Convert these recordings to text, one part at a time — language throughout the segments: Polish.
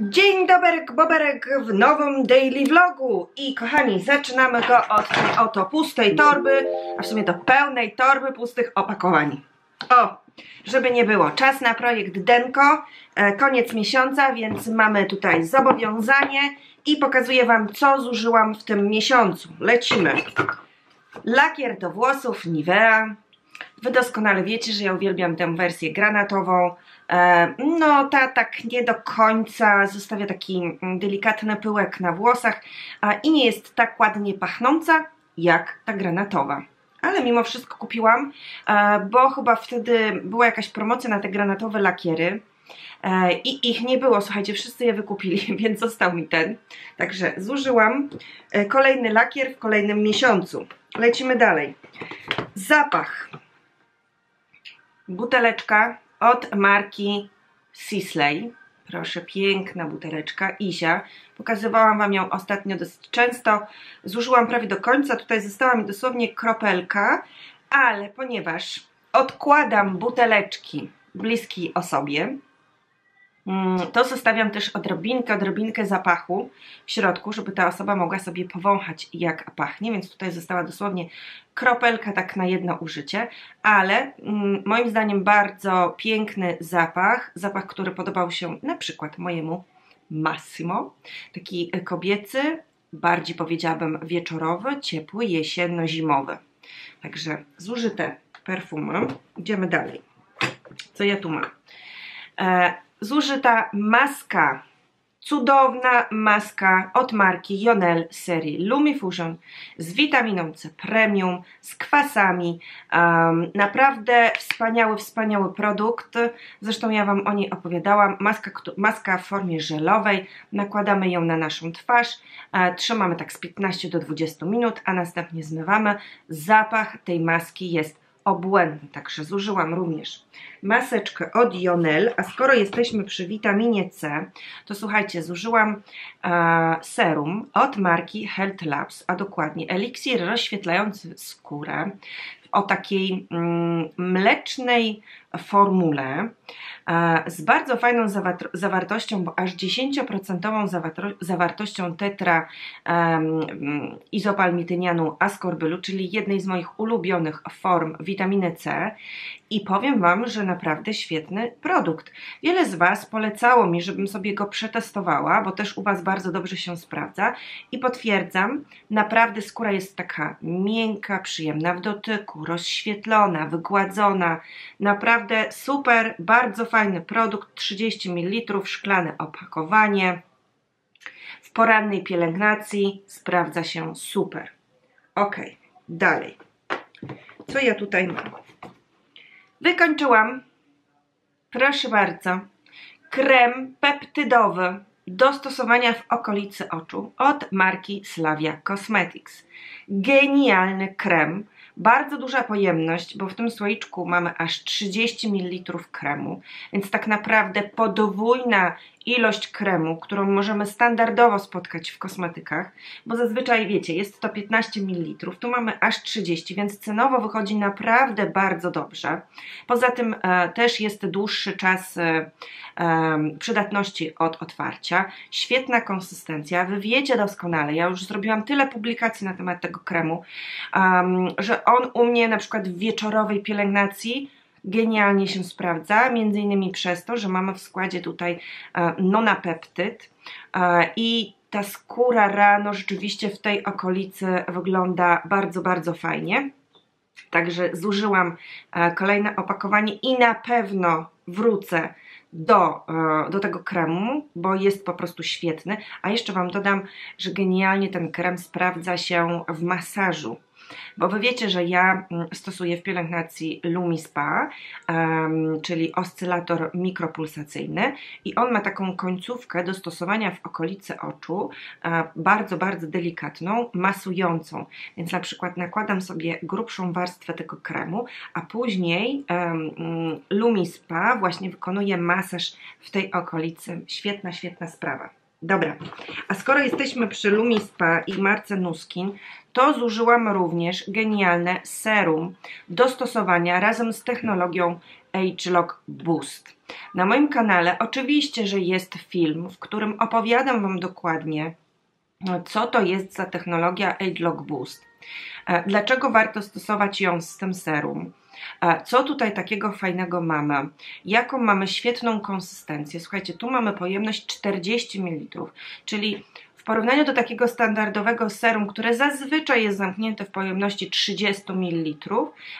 Dzień dobry, Boberek w nowym daily vlogu i kochani, zaczynamy go od tej oto pustej torby, a w sumie to pełnej torby pustych opakowań. O, żeby nie było, czas na projekt Denko, e, koniec miesiąca, więc mamy tutaj zobowiązanie i pokazuję Wam, co zużyłam w tym miesiącu. Lecimy. Lakier do włosów Nivea. Wy doskonale wiecie, że ja uwielbiam tę wersję granatową. E, no, ta tak nie do końca zostawia taki mm, delikatny pyłek na włosach i nie jest tak ładnie pachnąca jak ta granatowa. Ale mimo wszystko kupiłam, e, bo chyba wtedy była jakaś promocja na te granatowe lakiery. E, I ich nie było, słuchajcie, wszyscy je wykupili, więc został mi ten. Także zużyłam kolejny lakier w kolejnym miesiącu. Lecimy dalej. Zapach. Buteleczka od marki Sisley. Proszę, piękna buteleczka, Izia. Pokazywałam Wam ją ostatnio dosyć często. Zużyłam prawie do końca, tutaj została mi dosłownie kropelka, ale ponieważ odkładam buteleczki bliskiej osobie, to zostawiam też odrobinkę, odrobinkę zapachu w środku, żeby ta osoba mogła sobie powąchać jak pachnie, więc tutaj została dosłownie kropelka tak na jedno użycie, ale mm, moim zdaniem bardzo piękny zapach, zapach, który podobał się na przykład mojemu Massimo, taki kobiecy, bardziej powiedziałabym wieczorowy, ciepły, jesienno-zimowy. Także zużyte perfumy. Idziemy dalej. Co ja tu mam? E, zużyta maska. Cudowna maska od marki Jonel serii Lumifusion z witaminą C Premium, z kwasami. Um, naprawdę wspaniały, wspaniały produkt. Zresztą ja Wam o niej opowiadałam. Maska, maska w formie żelowej. Nakładamy ją na naszą twarz. E, trzymamy tak z 15 do 20 minut, a następnie zmywamy. Zapach tej maski jest obłędny, także zużyłam również maseczkę od Jonel, a skoro jesteśmy przy witaminie C, to słuchajcie, zużyłam e, serum od marki Health Labs, a dokładnie eliksir rozświetlający skórę o takiej mm, mlecznej formule e, z bardzo fajną zawartością, bo aż 10% zawartością tetra um, izopalmitynianu ascorbylu, czyli jednej z moich ulubionych form witaminy C i powiem Wam, że naprawdę świetny produkt. Wiele z Was polecało mi, żebym sobie go przetestowała, bo też u Was bardzo dobrze się sprawdza i potwierdzam, naprawdę skóra jest taka miękka, przyjemna w dotyku, rozświetlona, wygładzona, naprawdę super, bardzo fajny produkt, 30 ml, szklane opakowanie. W porannej pielęgnacji sprawdza się super. Ok, dalej. Co ja tutaj mam? Wykończyłam, proszę bardzo, krem peptydowy do stosowania w okolicy oczu od marki Slavia Cosmetics. Genialny krem, bardzo duża pojemność, bo w tym słoiczku mamy aż 30 ml kremu, więc tak naprawdę podwójna ilość kremu, którą możemy standardowo spotkać w kosmetykach, bo zazwyczaj wiecie, jest to 15 ml, tu mamy aż 30, więc cenowo wychodzi naprawdę bardzo dobrze. Poza tym e, też jest dłuższy czas e, e, przydatności od otwarcia, świetna konsystencja, wy wiecie doskonale, ja już zrobiłam tyle publikacji na temat tego kremu, że on u mnie na przykład w wieczorowej pielęgnacji genialnie się sprawdza, między innymi przez to, że mamy w składzie tutaj e, nonapeptyd e, i ta skóra rano rzeczywiście w tej okolicy wygląda bardzo, bardzo fajnie. Także zużyłam e, kolejne opakowanie i na pewno wrócę do, do tego kremu, bo jest po prostu świetny. A jeszcze Wam dodam, że genialnie ten krem sprawdza się w masażu bo wy wiecie, że ja mm, stosuję w pielęgnacji Lumispa, um, czyli oscylator mikropulsacyjny i on ma taką końcówkę do stosowania w okolicy oczu, e, bardzo, bardzo delikatną, masującą, więc na przykład nakładam sobie grubszą warstwę tego kremu, a później um, Lumispa właśnie wykonuje masaż w tej okolicy. Świetna, świetna sprawa. Dobra, a skoro jesteśmy przy Lumispa i marce Nuskin, to zużyłam również genialne serum do stosowania razem z technologią Age Lock Boost. Na moim kanale oczywiście, że jest film, w którym opowiadam Wam dokładnie, co to jest za technologia Age Lock Boost. E, dlaczego warto stosować ją z tym serum? Co tutaj takiego fajnego mamy? Jaką mamy świetną konsystencję? Słuchajcie, tu mamy pojemność 40 ml, czyli porównaniu do takiego standardowego serum, które zazwyczaj jest zamknięte w pojemności 30 ml,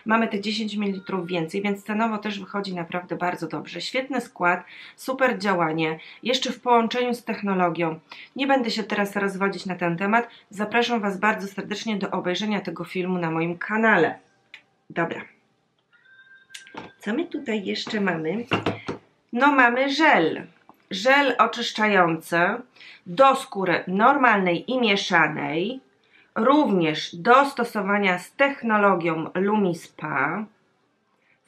mamy te 10 ml więcej, więc cenowo też wychodzi naprawdę bardzo dobrze. Świetny skład, super działanie, jeszcze w połączeniu z technologią. Nie będę się teraz rozwodzić na ten temat, zapraszam Was bardzo serdecznie do obejrzenia tego filmu na moim kanale. Dobra. Co my tutaj jeszcze mamy? No mamy żel żel oczyszczający do skóry normalnej i mieszanej, również do stosowania z technologią LumiSpa.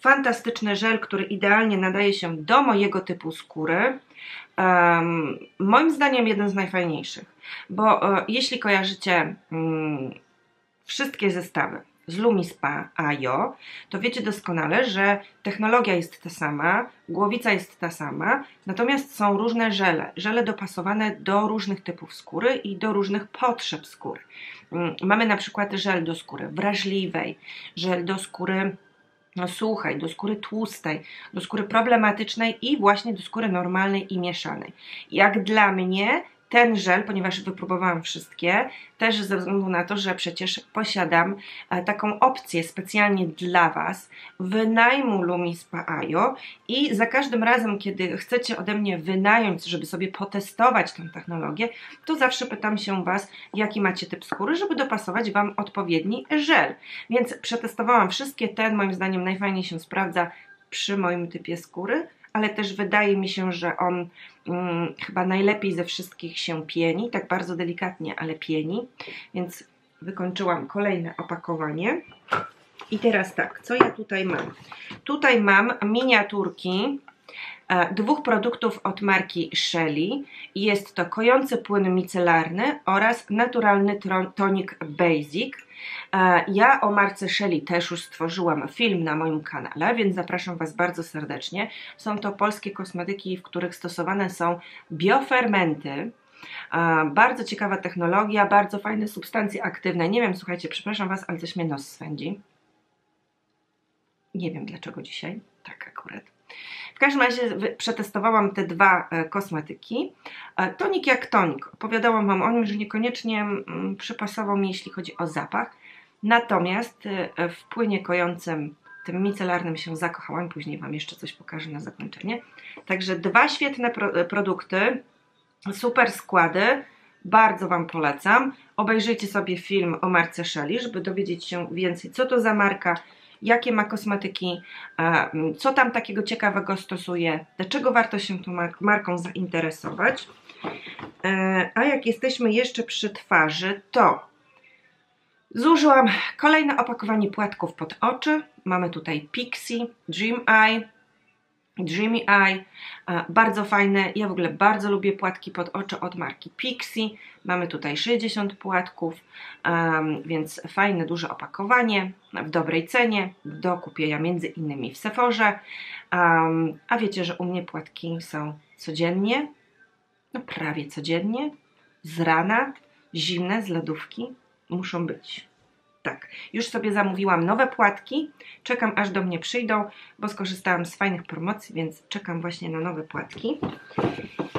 Fantastyczny żel, który idealnie nadaje się do mojego typu skóry. Um, moim zdaniem jeden z najfajniejszych, bo um, jeśli kojarzycie um, wszystkie zestawy z LumiSpa AIO, to wiecie doskonale, że technologia jest ta sama, głowica jest ta sama, natomiast są różne żele. Żele dopasowane do różnych typów skóry i do różnych potrzeb skóry. Mm, mamy na przykład żel do skóry wrażliwej, żel do skóry no, suchej, do skóry tłustej, do skóry problematycznej i właśnie do skóry normalnej i mieszanej. Jak dla mnie ten żel, ponieważ wypróbowałam wszystkie, też ze względu na to, że przecież posiadam e, taką opcję specjalnie dla Was wynajmu Lumis Paayo i za każdym razem, kiedy chcecie ode mnie wynająć, żeby sobie potestować tę technologię, to zawsze pytam się Was, jaki macie typ skóry, żeby dopasować Wam odpowiedni żel. Więc przetestowałam wszystkie, ten moim zdaniem najfajniej się sprawdza przy moim typie skóry, ale też wydaje mi się, że on mm, chyba najlepiej ze wszystkich się pieni, tak bardzo delikatnie, ale pieni, więc wykończyłam kolejne opakowanie. I teraz tak, co ja tutaj mam? Tutaj mam miniaturki e, dwóch produktów od marki Shelly. Jest to kojący płyn micelarny oraz naturalny tonik Basic. Ja o marce Shelly też już stworzyłam film na moim kanale, więc zapraszam Was bardzo serdecznie. Są to polskie kosmetyki, w których stosowane są biofermenty, bardzo ciekawa technologia, bardzo fajne substancje aktywne. Nie wiem, słuchajcie, przepraszam Was, ale coś mnie nos swędzi. Nie wiem dlaczego dzisiaj, tak akurat. W każdym razie przetestowałam te dwa e, kosmetyki. Tonik jak tonik. Opowiadałam Wam o nim, że niekoniecznie mm, przypasował mi, jeśli chodzi o zapach. Natomiast y, w płynie kojącym, tym micelarnym się zakochałam, później Wam jeszcze coś pokażę na zakończenie. Także dwa świetne pro produkty, super składy, bardzo Wam polecam. Obejrzyjcie sobie film o marce Shelly, żeby dowiedzieć się więcej, co to za marka, jakie ma kosmetyki, co tam takiego ciekawego stosuje, dlaczego warto się tą marką zainteresować. E, a jak jesteśmy jeszcze przy twarzy, to Zużyłam kolejne opakowanie płatków pod oczy. Mamy tutaj Pixie, Dream Eye, Dreamy Eye, bardzo fajne, ja w ogóle bardzo lubię płatki pod oczy od marki Pixie, mamy tutaj 60 płatków, więc fajne, duże opakowanie, w dobrej cenie, do kupienia między innymi w Sephorze, a wiecie, że u mnie płatki są codziennie, no prawie codziennie, z rana, zimne, z lodówki, muszą być. Tak, już sobie zamówiłam nowe płatki, czekam aż do mnie przyjdą, bo skorzystałam z fajnych promocji, więc czekam właśnie na nowe płatki.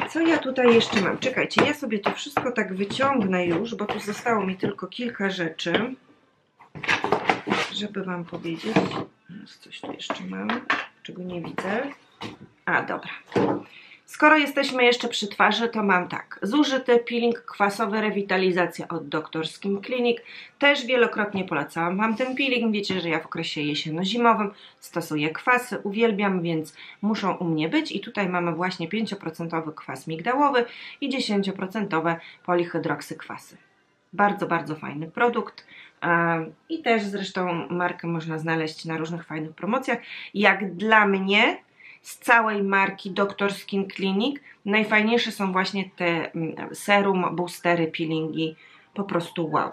Co ja tutaj jeszcze mam? Czekajcie, ja sobie to wszystko tak wyciągnę już, bo tu zostało mi tylko kilka rzeczy, żeby Wam powiedzieć. Coś tu jeszcze mam, czego nie widzę. A, dobra. Skoro jesteśmy jeszcze przy twarzy, to mam tak. Zużyty peeling kwasowy rewitalizacja od Dr. Skin Clinic. Też wielokrotnie polecałam Wam ten peeling. Wiecie, że ja w okresie jesienno-zimowym stosuję kwasy, uwielbiam, więc muszą u mnie być. I tutaj mamy właśnie 5% kwas migdałowy i 10% polihydroksykwasy. Bardzo, bardzo fajny produkt. I też zresztą markę można znaleźć na różnych fajnych promocjach. Jak dla mnie z całej marki Dr. Skin Clinic. Najfajniejsze są właśnie te mm, serum, boostery, peelingi. Po prostu wow.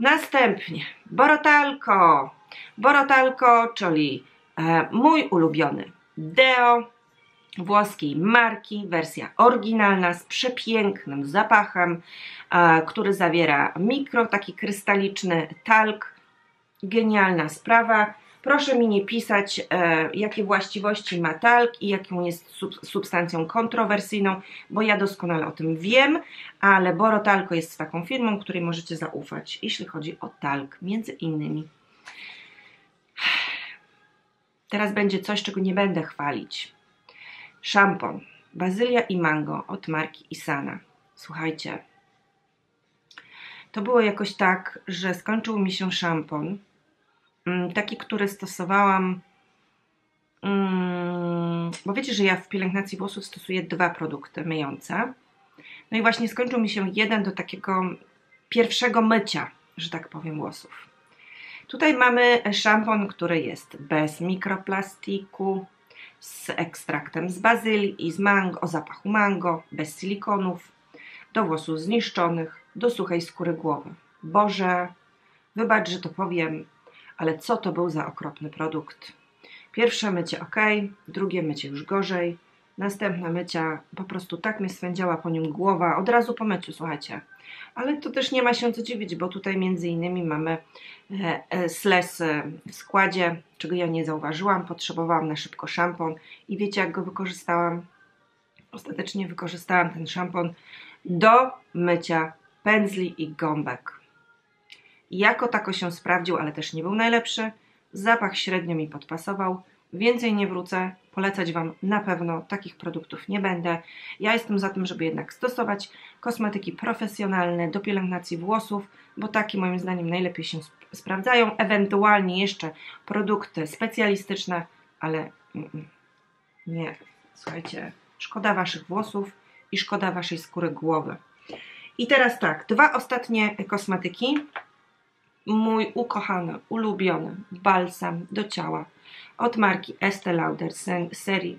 Następnie Borotalko. Borotalko, czyli e, mój ulubiony Deo włoskiej marki, wersja oryginalna z przepięknym zapachem, e, który zawiera mikro, taki krystaliczny talk. Genialna sprawa. Proszę mi nie pisać, e, jakie właściwości ma talk i jaką jest sub, substancją kontrowersyjną, bo ja doskonale o tym wiem, ale Boro Talco jest taką firmą, której możecie zaufać, jeśli chodzi o talk, między innymi. Teraz będzie coś, czego nie będę chwalić. Szampon Bazylia i Mango od marki Isana. Słuchajcie, to było jakoś tak, że skończył mi się szampon, taki, który stosowałam, mm, bo wiecie, że ja w pielęgnacji włosów stosuję dwa produkty myjące. No i właśnie skończył mi się jeden do takiego pierwszego mycia, że tak powiem, włosów. Tutaj mamy szampon, który jest bez mikroplastiku, z ekstraktem z bazylii i z mango, o zapachu mango, bez silikonów, do włosów zniszczonych, do suchej skóry głowy. Boże, wybacz, że to powiem, ale co to był za okropny produkt? Pierwsze mycie ok, drugie mycie już gorzej, następne mycia po prostu tak mnie swędziała po nim głowa, od razu po myciu, słuchajcie. Ale to też nie ma się co dziwić, bo tutaj między innymi mamy e, e, sles w składzie, czego ja nie zauważyłam, potrzebowałam na szybko szampon i wiecie jak go wykorzystałam? Ostatecznie wykorzystałam ten szampon do mycia pędzli i gąbek. Jako tako się sprawdził, ale też nie był najlepszy. Zapach średnio mi podpasował. Więcej nie wrócę, polecać Wam na pewno takich produktów nie będę. Ja jestem za tym, żeby jednak stosować kosmetyki profesjonalne do pielęgnacji włosów, bo takie moim zdaniem najlepiej się sp sprawdzają. Ewentualnie jeszcze produkty specjalistyczne, ale mm, mm, nie, słuchajcie, szkoda Waszych włosów i szkoda Waszej skóry głowy. I teraz tak, dwa ostatnie kosmetyki. Mój ukochany, ulubiony balsam do ciała od marki Estee Lauder serii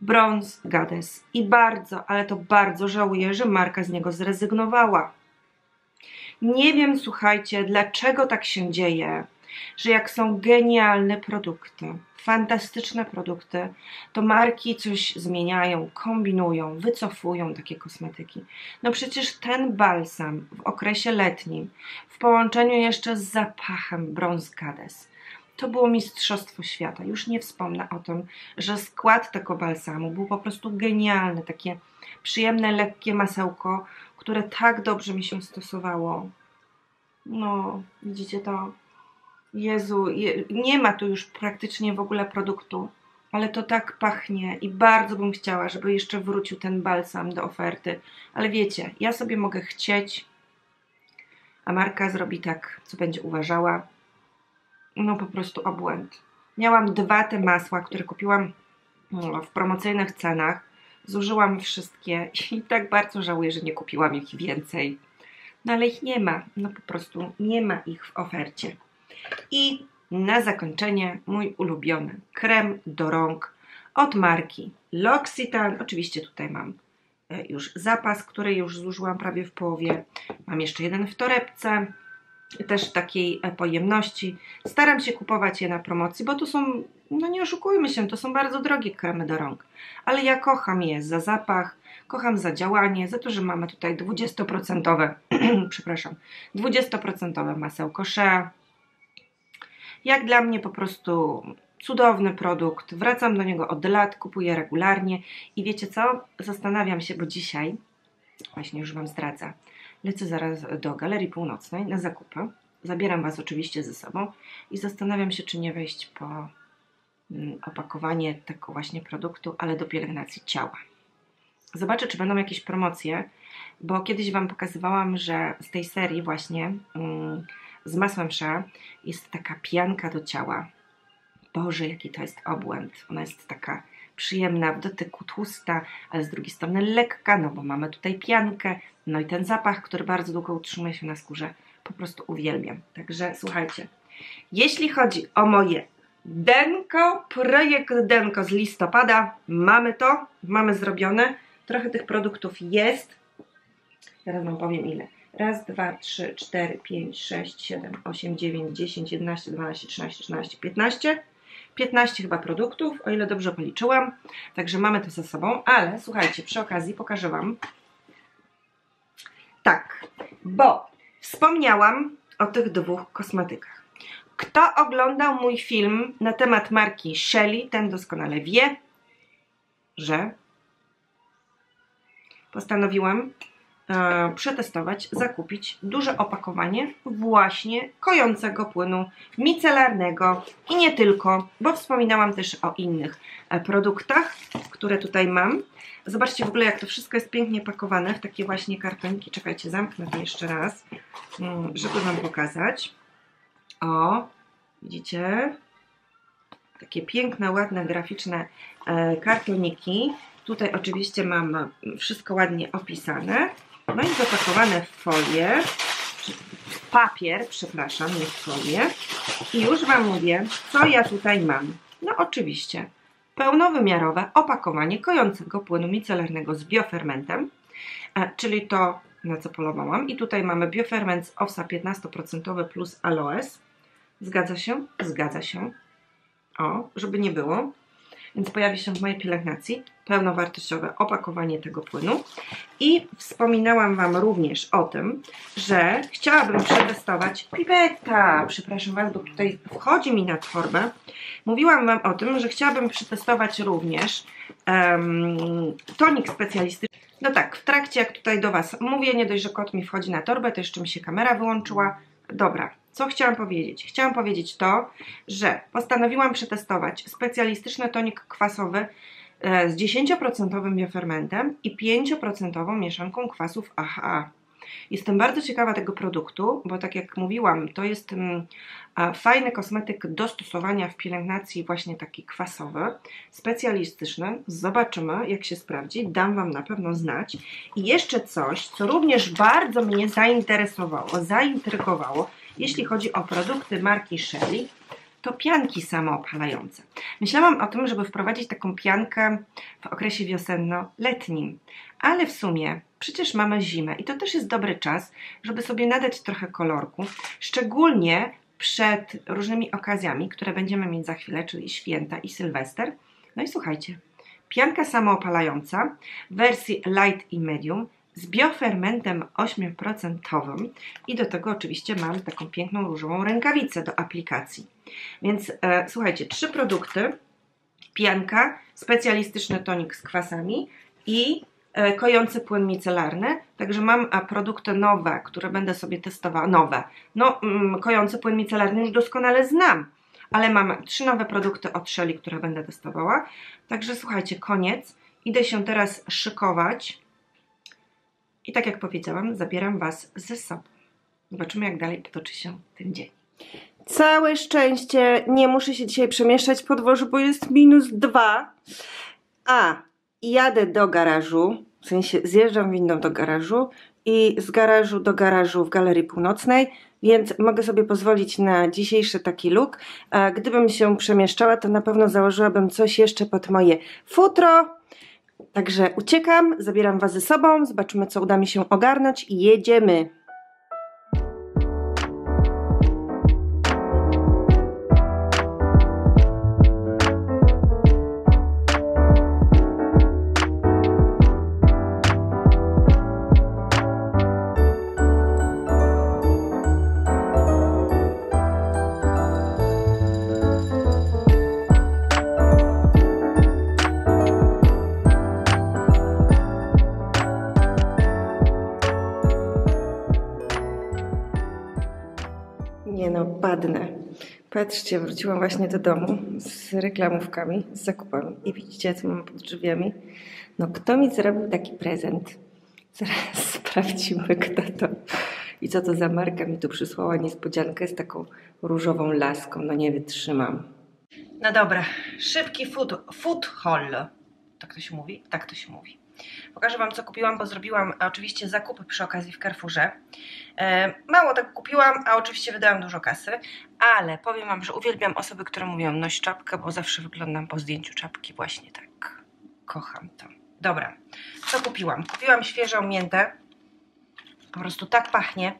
Bronze Goddess i bardzo, ale to bardzo żałuję, że marka z niego zrezygnowała. Nie wiem, słuchajcie, dlaczego tak się dzieje, że jak są genialne produkty, fantastyczne produkty, to marki coś zmieniają, kombinują, wycofują takie kosmetyki. No przecież ten balsam w okresie letnim, w połączeniu jeszcze z zapachem Goddess, to było Mistrzostwo Świata. Już nie wspomnę o tym, że skład tego balsamu był po prostu genialny. Takie przyjemne, lekkie masełko, które tak dobrze mi się stosowało. No, widzicie to? Jezu, je, nie ma tu już praktycznie w ogóle produktu, ale to tak pachnie i bardzo bym chciała, żeby jeszcze wrócił ten balsam do oferty. Ale wiecie, ja sobie mogę chcieć, a marka zrobi tak, co będzie uważała no po prostu obłęd. Miałam dwa te masła, które kupiłam no, w promocyjnych cenach. Zużyłam wszystkie i tak bardzo żałuję, że nie kupiłam ich więcej. No ale ich nie ma, no po prostu nie ma ich w ofercie. I na zakończenie mój ulubiony krem do rąk od marki L'Occitane. Oczywiście tutaj mam e, już zapas, który już zużyłam prawie w połowie. Mam jeszcze jeden w torebce też takiej e, pojemności. Staram się kupować je na promocji, bo to są, no nie oszukujmy się, to są bardzo drogie kremy do rąk. Ale ja kocham je za zapach, kocham za działanie, za to, że mamy tutaj 20%, przepraszam, 20% masełko Shea. Jak dla mnie po prostu cudowny produkt, wracam do niego od lat, kupuję regularnie i wiecie co? Zastanawiam się, bo dzisiaj, właśnie już Wam zdradzę, Lecę zaraz do Galerii Północnej na zakupy. Zabieram Was oczywiście ze sobą i zastanawiam się, czy nie wejść po mm, opakowanie tego właśnie produktu, ale do pielęgnacji ciała. Zobaczę, czy będą jakieś promocje, bo kiedyś Wam pokazywałam, że z tej serii właśnie mm, z masłem Shea jest taka pianka do ciała. Boże, jaki to jest obłęd. Ona jest taka przyjemna w dotyku, tłusta, ale z drugiej strony lekka, no bo mamy tutaj piankę, no i ten zapach, który bardzo długo utrzymuje się na skórze, po prostu uwielbiam. Także słuchajcie, jeśli chodzi o moje Denko, projekt Denko z listopada, mamy to, mamy zrobione, trochę tych produktów jest, teraz Wam powiem ile. Raz, dwa, trzy, cztery, pięć, sześć, siedem, osiem, dziewięć, dziesięć, jedenaście, dwanaście, trzynaście, czternaście, piętnaście. 15 chyba produktów, o ile dobrze policzyłam. Także mamy to ze sobą, ale słuchajcie, przy okazji pokażę Wam. Tak, bo wspomniałam o tych dwóch kosmetykach. Kto oglądał mój film na temat marki Shelly, ten doskonale wie, że postanowiłam e, przetestować, zakupić duże opakowanie właśnie kojącego płynu micelarnego i nie tylko, bo wspominałam też o innych e, produktach, które tutaj mam. Zobaczcie w ogóle jak to wszystko jest pięknie pakowane w takie właśnie kartoniki. Czekajcie, zamknę to jeszcze raz, mm, żeby Wam pokazać. O, widzicie? Takie piękne, ładne, graficzne e, kartoniki. Tutaj oczywiście mam wszystko ładnie opisane. No i zapakowane w folię, w papier, przepraszam, nie w folię. I już Wam mówię, co ja tutaj mam. No oczywiście pełnowymiarowe opakowanie kojącego płynu micelarnego z biofermentem, e, czyli to, na co polowałam. I tutaj mamy bioferment z OWSA 15% plus aloes. Zgadza się? Zgadza się. O, żeby nie było więc pojawi się w mojej pielęgnacji pełnowartościowe opakowanie tego płynu. I wspominałam Wam również o tym, że chciałabym przetestować pipeta, przepraszam Was, bo tutaj wchodzi mi na torbę. Mówiłam Wam o tym, że chciałabym przetestować również um, tonik specjalistyczny. No tak, w trakcie jak tutaj do Was mówię, nie dość, że kot mi wchodzi na torbę, to jeszcze mi się kamera wyłączyła. Dobra, co chciałam powiedzieć? Chciałam powiedzieć to, że postanowiłam przetestować specjalistyczny tonik kwasowy e, z 10% biofermentem i 5% mieszanką kwasów AHA. Jestem bardzo ciekawa tego produktu, bo tak jak mówiłam, to jest mm, fajny kosmetyk do stosowania w pielęgnacji właśnie taki kwasowy, specjalistyczny. Zobaczymy jak się sprawdzi, dam Wam na pewno znać. I jeszcze coś, co również bardzo mnie zainteresowało, zaintrygowało, jeśli chodzi o produkty marki Shelly, to pianki samoopalające. Myślałam o tym, żeby wprowadzić taką piankę w okresie wiosenno-letnim, ale w sumie przecież mamy zimę i to też jest dobry czas, żeby sobie nadać trochę kolorku, szczególnie przed różnymi okazjami, które będziemy mieć za chwilę, czyli święta i sylwester. No i słuchajcie, pianka samoopalająca w wersji light i medium z biofermentem 8% i do tego oczywiście mam taką piękną różową rękawicę do aplikacji. Więc e, słuchajcie, trzy produkty, pianka, specjalistyczny tonik z kwasami i e, kojący płyn micelarny, także mam a, produkty nowe, które będę sobie testowała, nowe, no mm, kojący płyn micelarny już doskonale znam, ale mam trzy nowe produkty od Shelly, które będę testowała, także słuchajcie, koniec, idę się teraz szykować, i tak jak powiedziałam, zabieram Was ze sobą. Zobaczymy, jak dalej potoczy się ten dzień. Całe szczęście, nie muszę się dzisiaj przemieszczać po dworzu, bo jest minus dwa. A, jadę do garażu, w sensie zjeżdżam windą do garażu i z garażu do garażu w Galerii Północnej, więc mogę sobie pozwolić na dzisiejszy taki look. A gdybym się przemieszczała, to na pewno założyłabym coś jeszcze pod moje futro, Także uciekam, zabieram Was ze sobą, zobaczymy co uda mi się ogarnąć i jedziemy. Patrzcie, wróciłam właśnie do domu z reklamówkami, z zakupami i widzicie, co mam pod drzwiami. No, kto mi zrobił taki prezent? Zaraz sprawdzimy, kto to i co to za marka mi tu przysłała niespodziankę z taką różową laską. No nie wytrzymam. No dobra, szybki food, food haul. Tak to się mówi? Tak to się mówi. Pokażę Wam, co kupiłam, bo zrobiłam oczywiście zakupy przy okazji w Carrefourze. E, mało tak kupiłam, a oczywiście wydałam dużo kasy, ale powiem Wam, że uwielbiam osoby, które mówią noś czapkę, bo zawsze wyglądam po zdjęciu czapki właśnie tak. Kocham to. Dobra, co kupiłam? Kupiłam świeżą miętę. Po prostu tak pachnie.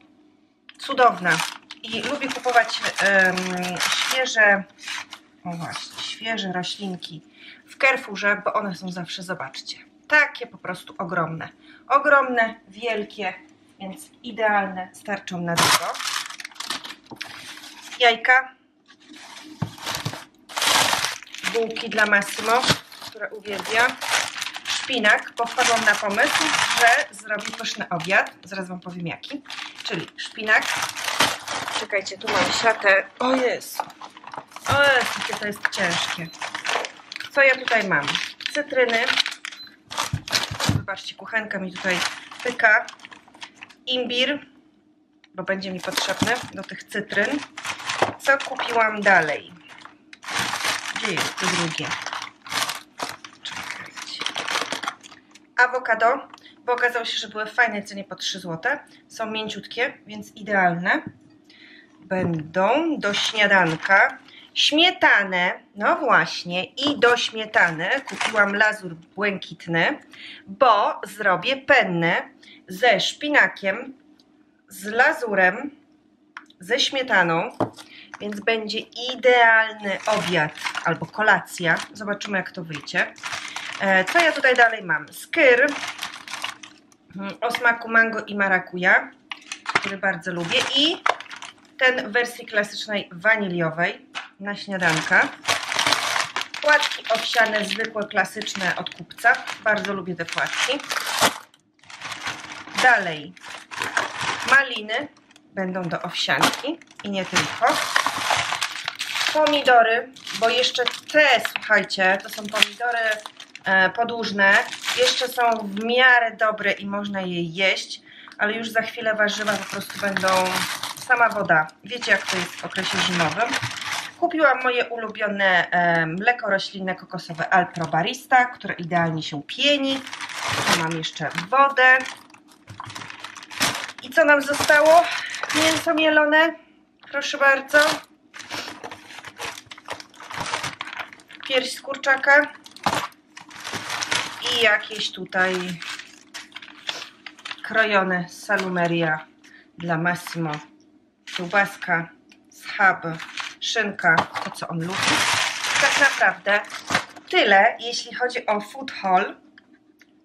Cudowna. I lubię kupować um, świeże o właśnie, świeże roślinki w Carrefourze, bo one są zawsze, zobaczcie, takie po prostu ogromne. Ogromne, wielkie, więc idealne, starczą na długo. Jajka. Bułki dla Massimo, które uwielbia. Szpinak, bo na pomysł, że zrobi pyszny obiad. Zaraz Wam powiem jaki. Czyli szpinak. Czekajcie, tu mam siatę. O jest. O jest, jakie to jest ciężkie. Co ja tutaj mam? Cytryny. Zobaczcie, kuchenka mi tutaj pyka. Imbir, bo będzie mi potrzebny do tych cytryn. Co kupiłam dalej? Gdzie jest to drugie? Czekajcie. Awokado, bo okazało się, że były w cenie po 3 zł. Są mięciutkie, więc idealne. Będą do śniadanka śmietanę, no właśnie, i do śmietany kupiłam lazur błękitny, bo zrobię pennę ze szpinakiem, z lazurem, ze śmietaną, więc będzie idealny obiad albo kolacja. Zobaczymy jak to wyjdzie. E, co ja tutaj dalej mam? Skyr mm, o smaku mango i marakuja, który bardzo lubię i ten w wersji klasycznej waniliowej na śniadanka. Płatki owsiane, zwykłe, klasyczne od kupca. Bardzo lubię te płatki. Dalej maliny będą do owsianki i nie tylko. Pomidory, bo jeszcze te, słuchajcie, to są pomidory e, podłużne. Jeszcze są w miarę dobre i można je jeść, ale już za chwilę warzywa po prostu będą sama woda. Wiecie jak to jest w okresie zimowym. Kupiłam moje ulubione mleko roślinne kokosowe Alpro Barista, które idealnie się pieni. Tu mam jeszcze wodę. I co nam zostało? Mięso mielone. Proszę bardzo. Pierś z kurczaka. I jakieś tutaj krojone salumeria dla Massimo. Kiełbaska, schab, szynka, to co on lubi. Tak naprawdę tyle, jeśli chodzi o food haul.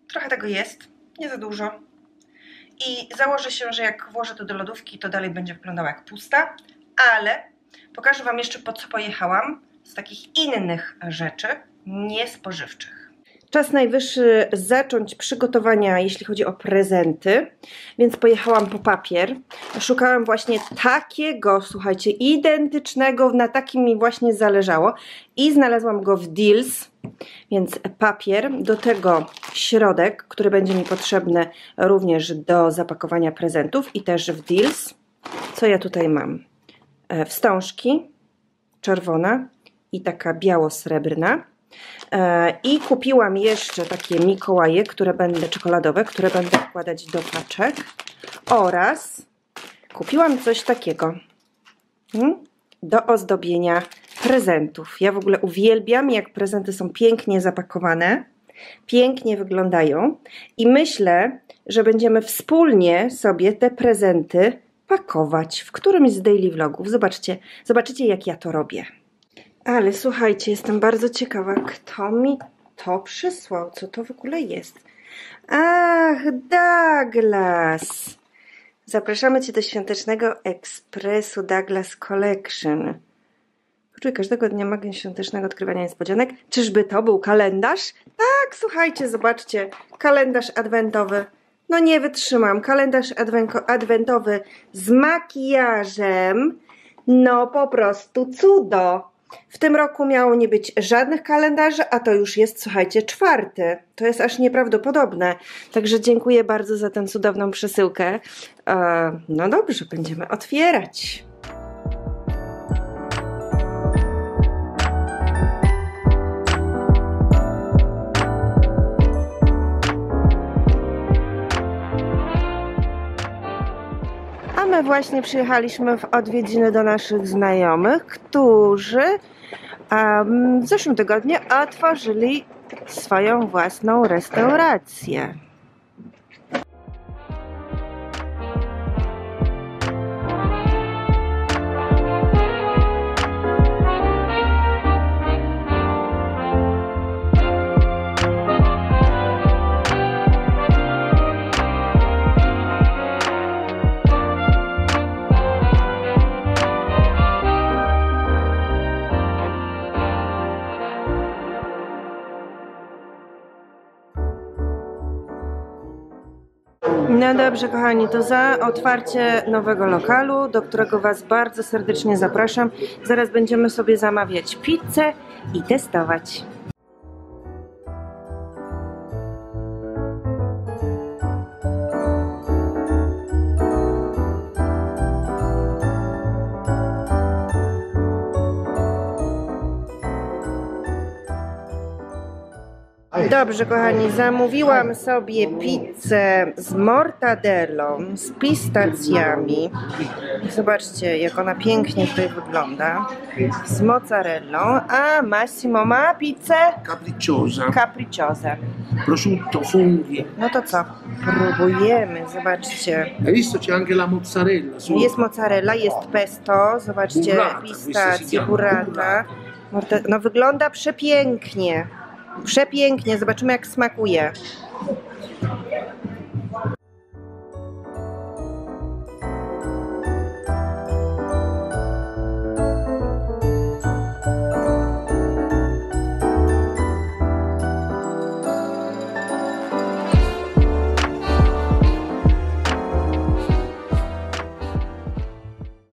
Trochę tego jest, nie za dużo. I założę się, że jak włożę to do lodówki, to dalej będzie wyglądała jak pusta, ale pokażę Wam jeszcze po co pojechałam z takich innych rzeczy, niespożywczych. Czas najwyższy zacząć przygotowania, jeśli chodzi o prezenty, więc pojechałam po papier. Szukałam właśnie takiego, słuchajcie, identycznego, na takim mi właśnie zależało i znalazłam go w Deals, więc papier, do tego środek, który będzie mi potrzebny również do zapakowania prezentów i też w Deals. Co ja tutaj mam? E, wstążki, czerwona i taka biało-srebrna I kupiłam jeszcze takie Mikołaje, które będę czekoladowe, które będę wkładać do paczek. Oraz kupiłam coś takiego hmm, do ozdobienia prezentów. Ja w ogóle uwielbiam, jak prezenty są pięknie zapakowane, pięknie wyglądają i myślę, że będziemy wspólnie sobie te prezenty pakować w którymś z daily vlogów. Zobaczcie, zobaczycie jak ja to robię. Ale słuchajcie, jestem bardzo ciekawa, kto mi to przysłał. Co to w ogóle jest? Ach, Douglas! Zapraszamy Cię do świątecznego ekspresu Douglas Collection. Poczuj każdego dnia magię świątecznego odkrywania niespodzianek. Czyżby to był kalendarz? Tak, słuchajcie, zobaczcie. Kalendarz adwentowy. No nie wytrzymam. Kalendarz adwentowy z makijażem. No po prostu cudo. W tym roku miało nie być żadnych kalendarzy, a to już jest, słuchajcie, czwarty. To jest aż nieprawdopodobne. Także dziękuję bardzo za tę cudowną przesyłkę. E, no dobrze, będziemy otwierać. Właśnie przyjechaliśmy w odwiedziny do naszych znajomych, którzy w zeszłym tygodniu otworzyli swoją własną restaurację. Dobrze, kochani, to za otwarcie nowego lokalu, do którego Was bardzo serdecznie zapraszam. Zaraz będziemy sobie zamawiać pizzę i testować. Dobrze, kochani, zamówiłam sobie pizzę z mortadellą, z pistacjami. Zobaczcie, jak ona pięknie tutaj wygląda. Z mozzarellą. A Massimo ma pizzę capricciosa, capricciosa. prosciutto, funghi. No to co? Próbujemy, zobaczcie. Hai visto c'è anche la mozzarella sopra? Jest mozzarella, jest pesto, zobaczcie, Burrata, pistacje, burrata. No wygląda przepięknie. Przepięknie, zobaczymy jak smakuje.